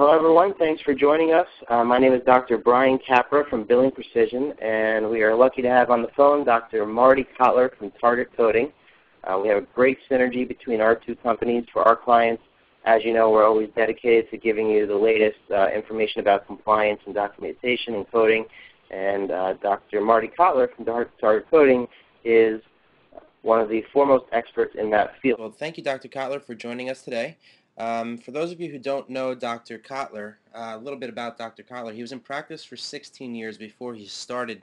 Hello, everyone. Thanks for joining us. Uh, my name is Dr. Brian Capra from Billing Precision, and we are lucky to have on the phone Dr. Marty Kotlar from Target Coding. Uh, we have a great synergy between our two companies for our clients. As you know, we're always dedicated to giving you the latest uh, information about compliance and documentation and coding. And uh, Dr. Marty Kotlar from Target Coding is one of the foremost experts in that field. Well, thank you, Dr. Kotlar, for joining us today. Um, for those of you who don't know Dr. Kotlar, uh, a little bit about Dr. Kotlar. He was in practice for 16 years before he started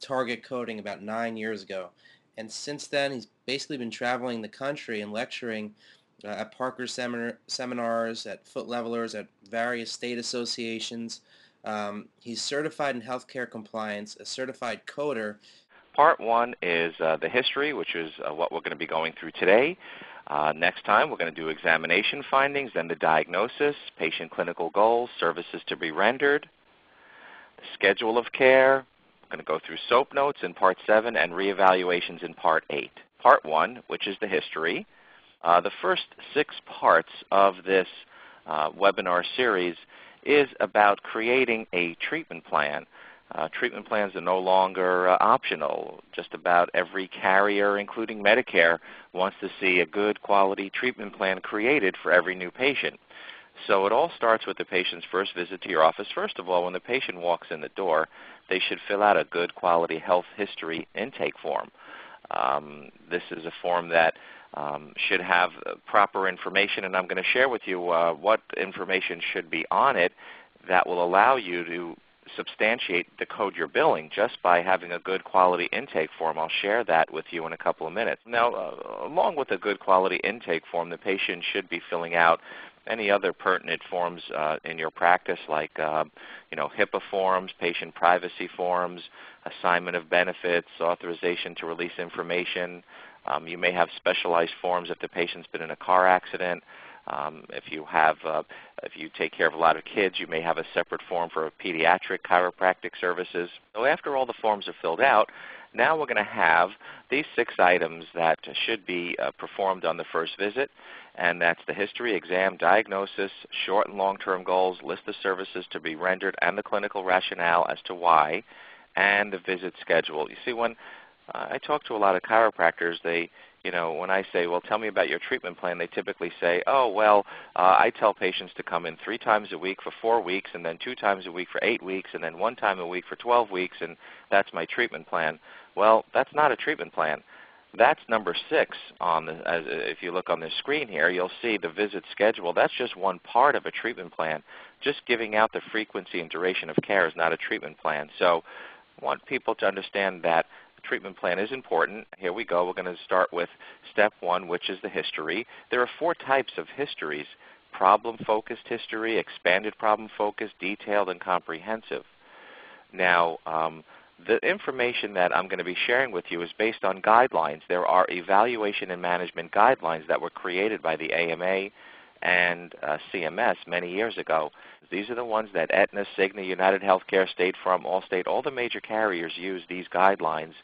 target coding about nine years ago. And since then, he's basically been traveling the country and lecturing uh, at Parker seminar seminars, at foot levelers, at various state associations. Um, he's certified in healthcare compliance, a certified coder. Part one is uh, the history, which is uh, what we're going to be going through today. Uh, next time, we're going to do examination findings, then the diagnosis, patient clinical goals, services to be rendered, the schedule of care. We're going to go through SOAP notes in Part 7 and reevaluations in Part 8. Part 1, which is the history. Uh, the first six parts of this uh, webinar series is about creating a treatment plan uh, treatment plans are no longer uh, optional. Just about every carrier, including Medicare, wants to see a good quality treatment plan created for every new patient. So it all starts with the patient's first visit to your office. First of all, when the patient walks in the door, they should fill out a good quality health history intake form. Um, this is a form that um, should have uh, proper information, and I'm going to share with you uh, what information should be on it that will allow you to substantiate the code you're billing just by having a good quality intake form. I'll share that with you in a couple of minutes. Now, uh, along with a good quality intake form, the patient should be filling out any other pertinent forms uh, in your practice like uh, you know, HIPAA forms, patient privacy forms, assignment of benefits, authorization to release information. Um, you may have specialized forms if the patient's been in a car accident. Um, if you have, uh, if you take care of a lot of kids, you may have a separate form for pediatric chiropractic services. So after all the forms are filled out, now we're going to have these six items that should be uh, performed on the first visit, and that's the history, exam, diagnosis, short and long-term goals, list of services to be rendered, and the clinical rationale as to why, and the visit schedule. You see, when uh, I talk to a lot of chiropractors, they you know, when I say, well, tell me about your treatment plan, they typically say, oh, well, uh, I tell patients to come in three times a week for four weeks, and then two times a week for eight weeks, and then one time a week for 12 weeks, and that's my treatment plan. Well, that's not a treatment plan. That's number six on the, as, if you look on the screen here, you'll see the visit schedule. That's just one part of a treatment plan. Just giving out the frequency and duration of care is not a treatment plan. So I want people to understand that treatment plan is important. Here we go. We're going to start with step one, which is the history. There are four types of histories, problem-focused history, expanded problem-focused, detailed, and comprehensive. Now, um, the information that I'm going to be sharing with you is based on guidelines. There are evaluation and management guidelines that were created by the AMA and uh, CMS many years ago. These are the ones that Aetna, Cigna, United Healthcare, State Farm, Allstate, all the major carriers use these guidelines.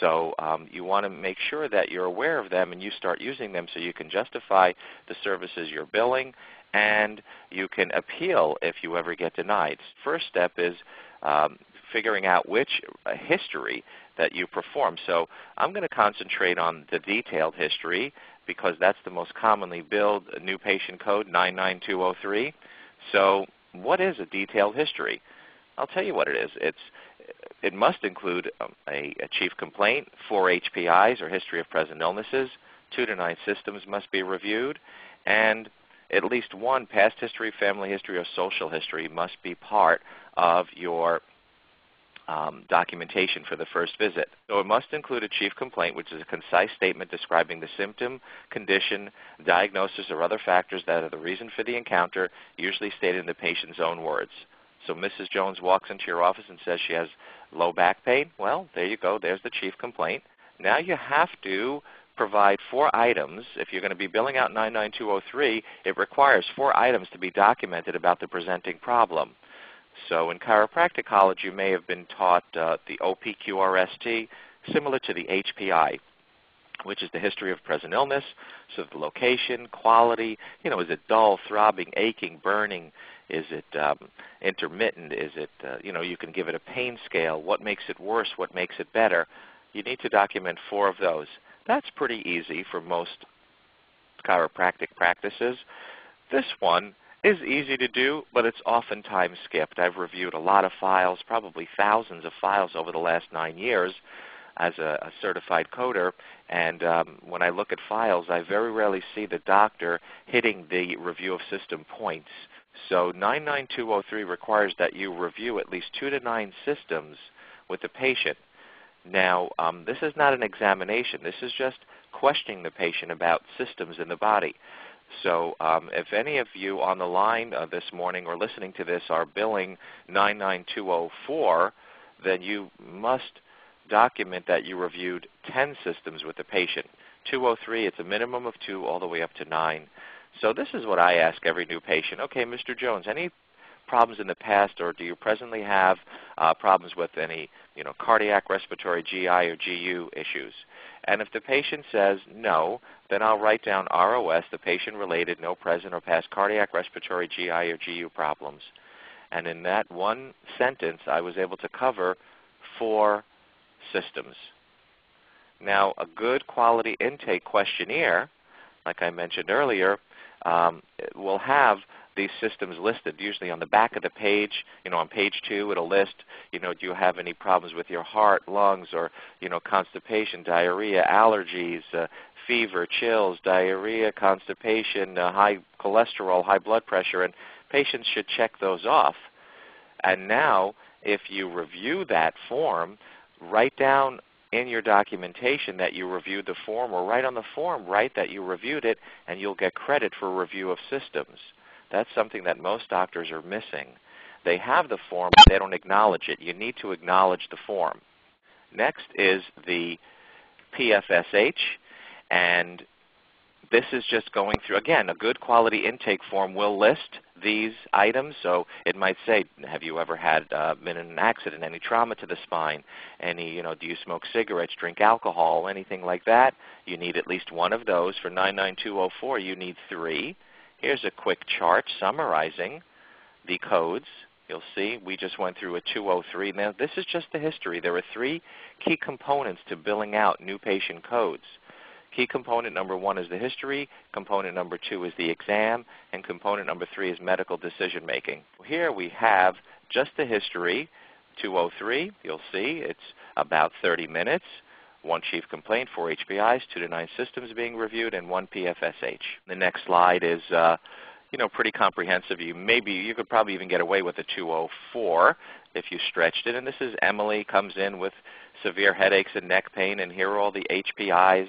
So um, you want to make sure that you're aware of them and you start using them so you can justify the services you're billing and you can appeal if you ever get denied. First step is um, figuring out which uh, history that you perform. So I'm going to concentrate on the detailed history because that's the most commonly billed new patient code 99203. So what is a detailed history? I'll tell you what it is. It's, it must include um, a, a, chief complaint, four HPIs or history of present illnesses, two to nine systems must be reviewed, and at least one past history, family history, or social history must be part of your um, documentation for the first visit. So it must include a chief complaint, which is a concise statement describing the symptom, condition, diagnosis, or other factors that are the reason for the encounter, usually stated in the patient's own words. So Mrs. Jones walks into your office and says she has low back pain. Well, there you go. There's the chief complaint. Now you have to provide four items. If you're going to be billing out 99203, it requires four items to be documented about the presenting problem. So in chiropractic college, you may have been taught uh, the OPQRST, similar to the HPI, which is the history of present illness, so the location, quality, you know, is it dull, throbbing, aching, burning, Is it um, intermittent? Is it, uh, you know, you can give it a pain scale. What makes it worse? What makes it better? You need to document four of those. That's pretty easy for most chiropractic practices. This one is easy to do, but it's oftentimes skipped. I've reviewed a lot of files, probably thousands of files over the last nine years as a, a certified coder, and um, when I look at files, I very rarely see the doctor hitting the review of system points. So 99203 requires that you review at least two to nine systems with the patient. Now, um, this is not an examination. This is just questioning the patient about systems in the body. So um, if any of you on the line uh, this morning or listening to this are billing 99204, then you must document that you reviewed 10 systems with the patient. 203, it's a minimum of 2 all the way up to 9. So this is what I ask every new patient. Okay, Mr. Jones, any problems in the past or do you presently have uh, problems with any you know, cardiac, respiratory, GI, or GU issues? And if the patient says no, then I'll write down ROS, the patient-related, no present or past cardiac, respiratory, GI, or GU problems. And in that one sentence, I was able to cover four systems. Now, a good quality intake questionnaire, like I mentioned earlier, um, will have these systems listed. Usually on the back of the page, you know, on page two, it'll list, you know, do you have any problems with your heart, lungs, or you know, constipation, diarrhea, allergies, uh, fever, chills, diarrhea, constipation, uh, high cholesterol, high blood pressure, and patients should check those off. And now, if you review that form, write down in your documentation that you reviewed the form or write on the form, write that you reviewed it and you'll get credit for review of systems. That's something that most doctors are missing. They have the form, but they don't acknowledge it. You need to acknowledge the form. Next is the PFSH, and this is just going through, again, a good quality intake form will list these items. So it might say, have you ever had uh, been in an accident, any trauma to the spine, any, you know, do you smoke cigarettes, drink alcohol, anything like that? You need at least one of those. For 99204, you need three. Here's a quick chart summarizing the codes. You'll see we just went through a 203. Now this is just the history. There are three key components to billing out new patient codes. Key component number one is the history, component number two is the exam, and component number three is medical decision making. Here we have just the history, 203. You'll see it's about 30 minutes. One chief complaint, four HPIs, two to nine systems being reviewed, and one PFSH. The next slide is uh, you know, pretty comprehensive. You maybe you could probably even get away with a 204 if you stretched it. And this is Emily comes in with severe headaches and neck pain, and here are all the HPIs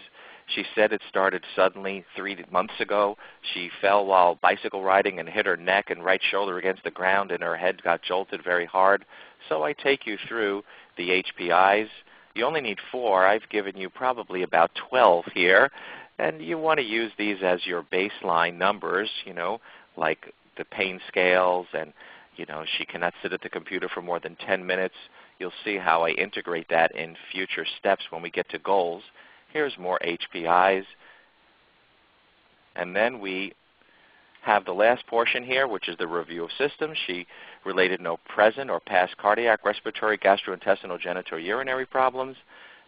she said it started suddenly three months ago. She fell while bicycle riding and hit her neck and right shoulder against the ground, and her head got jolted very hard. So I take you through the HPIs. You only need four. I've given you probably about 12 here. And you want to use these as your baseline numbers, you know, like the pain scales and, you know, she cannot sit at the computer for more than 10 minutes. You'll see how I integrate that in future steps when we get to goals. Here's more HPIs. And then we have the last portion here, which is the review of systems. She related no present or past cardiac, respiratory, gastrointestinal, genitourinary problems.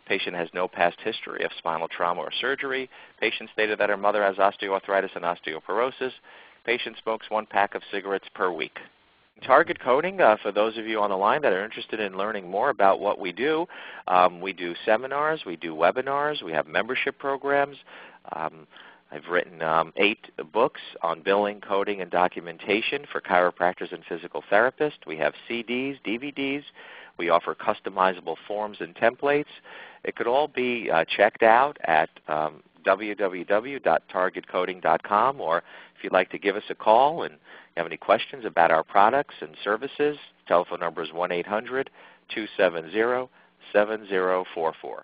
Patient has no past history of spinal trauma or surgery. Patient stated that her mother has osteoarthritis and osteoporosis. Patient smokes one pack of cigarettes per week. Target coding, uh, for those of you on the line that are interested in learning more about what we do, um, we do seminars, we do webinars, we have membership programs. Um, I've written um, eight books on billing, coding, and documentation for chiropractors and physical therapists. We have CDs, DVDs. We offer customizable forms and templates. It could all be uh, checked out at um, www.targetcoding.com or if you'd like to give us a call and have any questions about our products and services, telephone number is 1-800-270-7044.